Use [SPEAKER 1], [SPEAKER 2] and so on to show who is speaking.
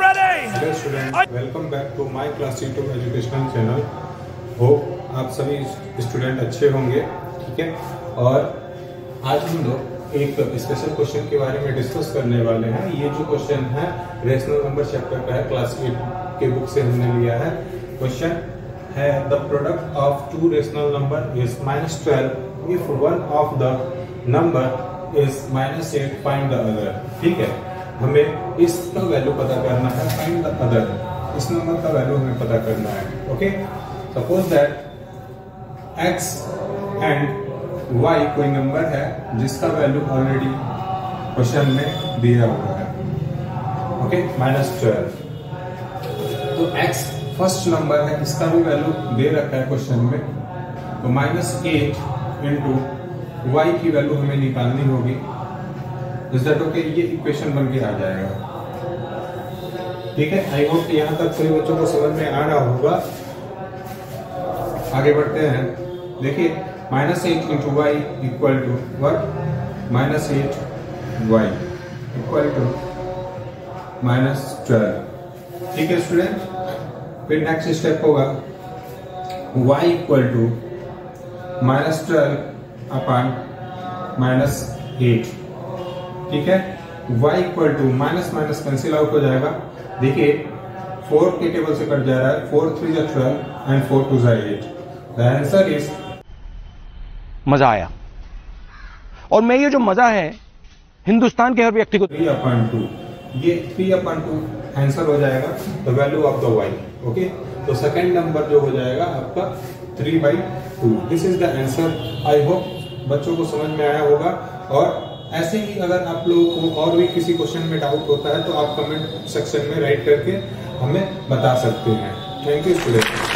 [SPEAKER 1] ready?
[SPEAKER 2] Welcome back to my class YouTube educational channel hope आप सभी student अच्छे होंगे ठीक है? और आज हम लोग एक स्पेशल क्वेश्चन के बारे में डिस्कस करने वाले हैं। ये जो क्वेश्चन है रेशनल नंबर चैप्टर का है क्लास एट के बुक से हमने लिया है। क्वेश्चन है the product of two rational number is minus twelve if one of the number is minus eight find the other ठीक है? हमें इसका वैल्यू पता करना है फाइंड द अदर इस नंबर का वैल्यू हमें पता करना है okay suppose that x and y कोई नंबर है, जिसका वैल्यू ऑलरेडी क्वेश्चन में दिया हुआ है ओके माइनस ट्वेल्व तो एक्स फ़र्स्ट नंबर है, इसका भी वैल्यू दे रखा है क्वेश्चन में। तो माइनस एट इंटू वाई की वैल्यू हमें निकालनी होगी। दैट ओके ये इक्वेशन बन के आ जाएगा। ठीक है? आई होप यहाँ तक सभी बच्चों को समझ में आ रहा होगा। आगे बढ़ते हैं। देखिए minus eight into y equal to what minus eight y equal to minus twelve ठीक है स्टूडेंट फिर नेक्स्ट स्टेप होगा। y equal to minus twelve upon minus eight ठीक है? Y equal to minus minus cancel out हो जाएगा। देखिए four के टेबल से कट जा रहा है। फोर थ्री जा ट्वेल्व एंड फोर टू जा एट द आंसर इज़
[SPEAKER 3] मज़ा आया। और मैं ये जो मज़ा है हिंदुस्तान के हर व्यक्ति को
[SPEAKER 2] थ्री अपॉन टू ये थ्री अपॉन टू आंसर हो जाएगा। The value of the y okay तो सेकंड नंबर जो हो जाएगा आपका three by two this is the answer I hope बच्चों को समझ में आया होगा। और ऐसे ही अगर आप लोगों को और भी किसी क्वेश्चन में डाउट होता है तो आप कमेंट सेक्शन में राइट करके हमें बता सकते हैं। Thank you student